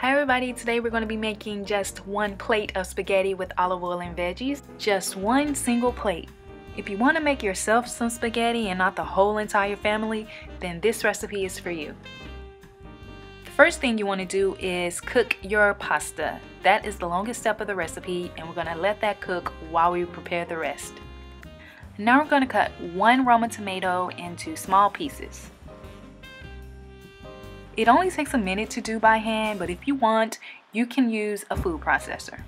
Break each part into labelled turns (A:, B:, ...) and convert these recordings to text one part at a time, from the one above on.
A: Hi everybody, today we're going to be making just one plate of spaghetti with olive oil and veggies. Just one single plate. If you want to make yourself some spaghetti and not the whole entire family, then this recipe is for you. The first thing you want to do is cook your pasta. That is the longest step of the recipe and we're going to let that cook while we prepare the rest. Now we're going to cut one Roma tomato into small pieces. It only takes a minute to do by hand, but if you want, you can use a food processor.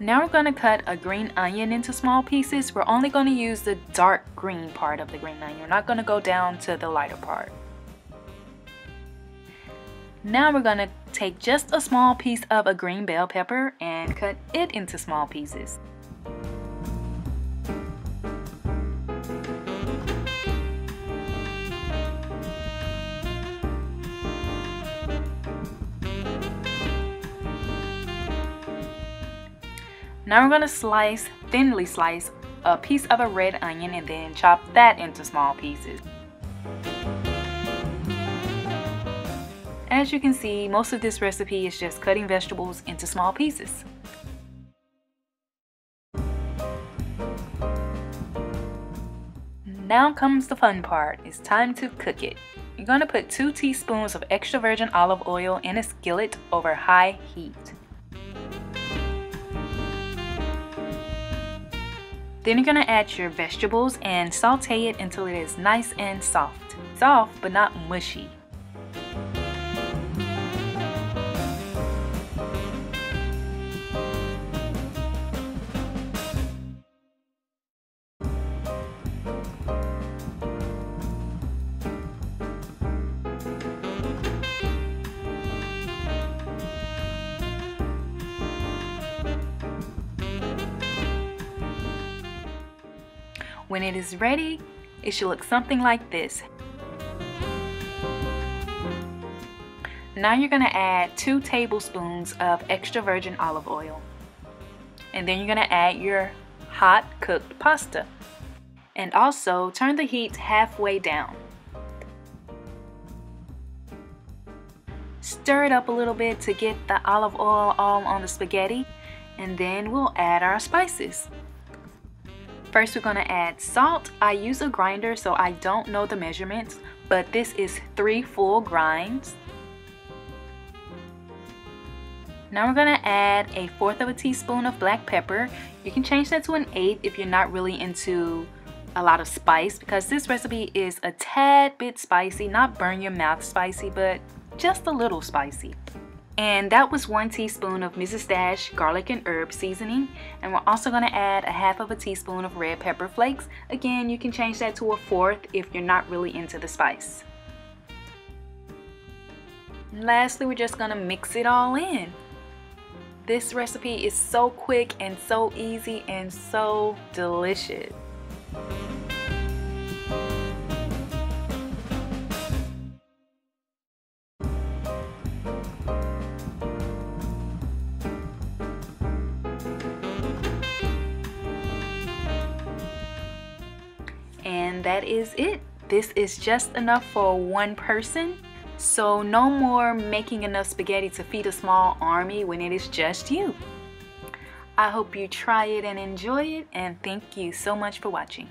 A: Now we're going to cut a green onion into small pieces. We're only going to use the dark green part of the green onion. We're not going to go down to the lighter part. Now we're gonna take just a small piece of a green bell pepper and cut it into small pieces. Now we're gonna slice, thinly slice, a piece of a red onion and then chop that into small pieces. As you can see, most of this recipe is just cutting vegetables into small pieces. Now comes the fun part. It's time to cook it. You're going to put 2 teaspoons of extra virgin olive oil in a skillet over high heat. Then you're going to add your vegetables and saute it until it is nice and soft. Soft but not mushy. When it is ready, it should look something like this. Now you're going to add 2 tablespoons of extra virgin olive oil. And then you're going to add your hot cooked pasta. And also turn the heat halfway down. Stir it up a little bit to get the olive oil all on the spaghetti. And then we'll add our spices. First we're to add salt. I use a grinder so I don't know the measurements, but this is three full grinds. Now we're to add a fourth of a teaspoon of black pepper. You can change that to an eighth if you're not really into a lot of spice because this recipe is a tad bit spicy, not burn your mouth spicy, but just a little spicy. And that was one teaspoon of Mrs. Dash garlic and herb seasoning. And we're also going to add a half of a teaspoon of red pepper flakes. Again, you can change that to a fourth if you're not really into the spice. And lastly, we're just going to mix it all in. This recipe is so quick and so easy and so delicious. And that is it. This is just enough for one person. So no more making enough spaghetti to feed a small army when it is just you. I hope you try it and enjoy it and thank you so much for watching.